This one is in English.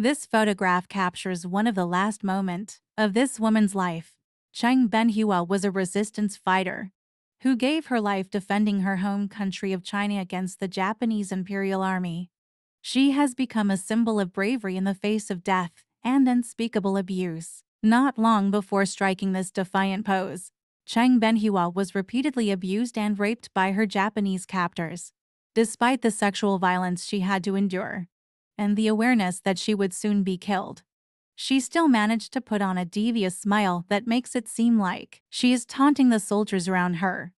This photograph captures one of the last moments of this woman's life. Cheng Benhua was a resistance fighter who gave her life defending her home country of China against the Japanese Imperial Army. She has become a symbol of bravery in the face of death and unspeakable abuse. Not long before striking this defiant pose, Cheng Benhua was repeatedly abused and raped by her Japanese captors. Despite the sexual violence she had to endure, and the awareness that she would soon be killed, she still managed to put on a devious smile that makes it seem like she is taunting the soldiers around her.